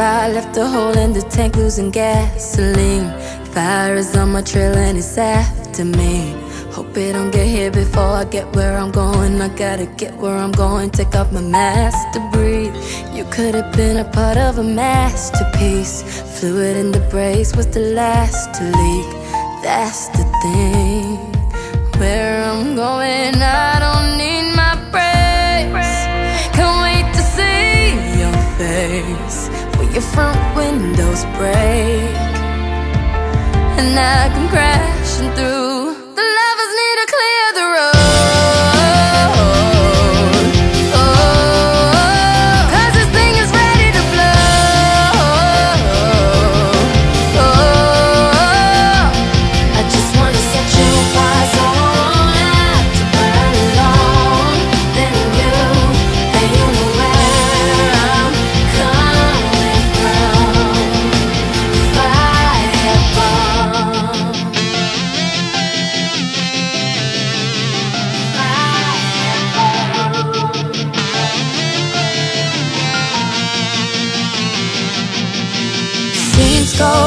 left a hole in the tank, losing gasoline. Fire is on my trail and it's after me. Hope it don't get here before I get where I'm going. I gotta get where I'm going, take off my mask to breathe. You could have been a part of a masterpiece. Fluid in the brakes was the last to leak. That's the thing. Where I'm going, I don't need my brakes. Can't wait to see your face your front windows break, and I come crashing through. The lovers need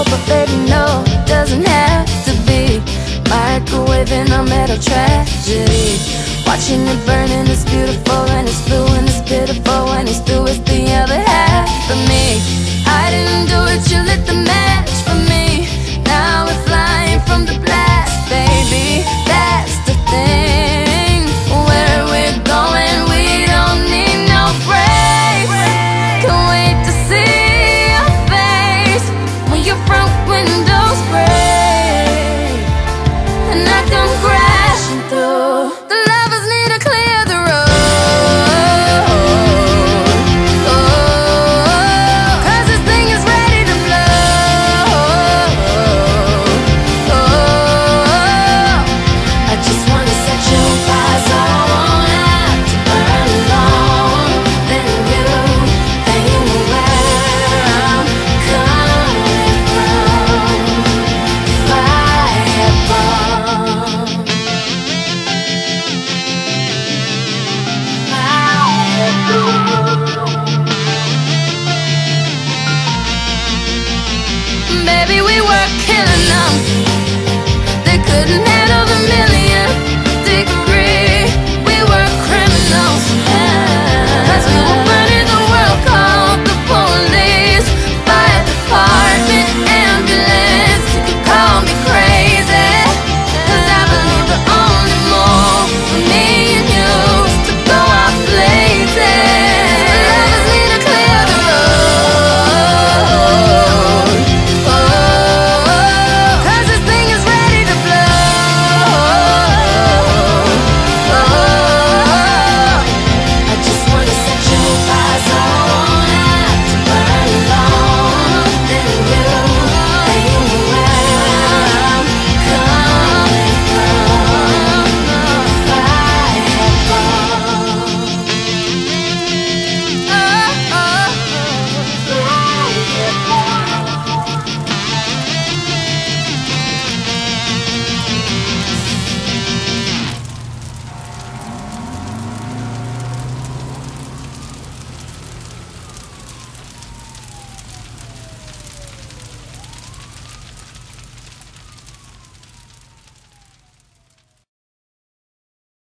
but baby, no, it doesn't have to be. Microwaving a metal tragedy. Watching it burn and it's beautiful and it's blue and it's pitiful And it's through. It's the other half of me.